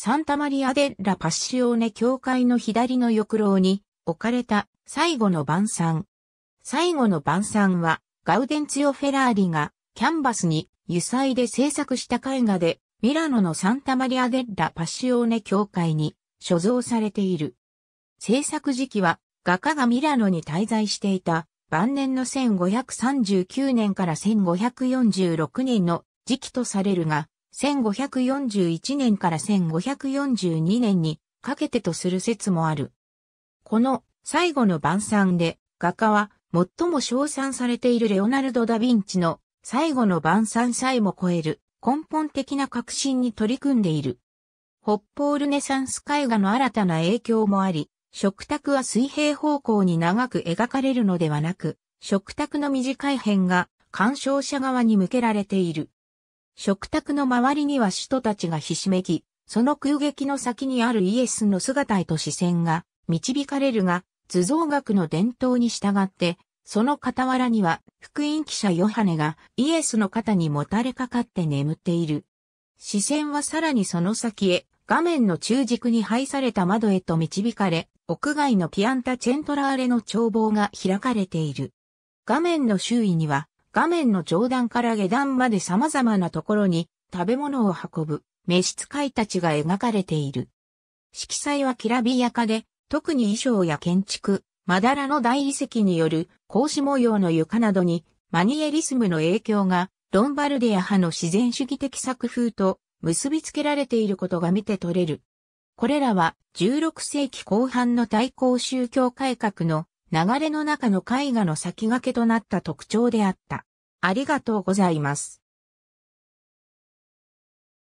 サンタマリア・デ・ラ・パッシオーネ教会の左の翼廊に置かれた最後の晩餐。最後の晩餐はガウデンツィオ・フェラーリがキャンバスに油彩で制作した絵画でミラノのサンタマリア・デ・ラ・パッシオーネ教会に所蔵されている。制作時期は画家がミラノに滞在していた晩年の1539年から1546年の時期とされるが、1541年から1542年にかけてとする説もある。この最後の晩餐で画家は最も称賛されているレオナルド・ダ・ヴィンチの最後の晩餐さえも超える根本的な革新に取り組んでいる。北方ルネサンス絵画の新たな影響もあり、食卓は水平方向に長く描かれるのではなく、食卓の短い辺が鑑賞者側に向けられている。食卓の周りには人たちがひしめき、その空撃の先にあるイエスの姿へと視線が導かれるが、図像学の伝統に従って、その傍らには福音記者ヨハネがイエスの肩にもたれかかって眠っている。視線はさらにその先へ、画面の中軸に配された窓へと導かれ、屋外のピアンタチェントラーレの眺望が開かれている。画面の周囲には、画面の上段から下段まで様々なところに食べ物を運ぶ召使いたちが描かれている。色彩はきらびやかで、特に衣装や建築、まだらの大理石による格子模様の床などにマニエリスムの影響がロンバルディア派の自然主義的作風と結びつけられていることが見て取れる。これらは16世紀後半の対抗宗教改革の流れの中の絵画の先駆けとなった特徴であった。ありがとうございます。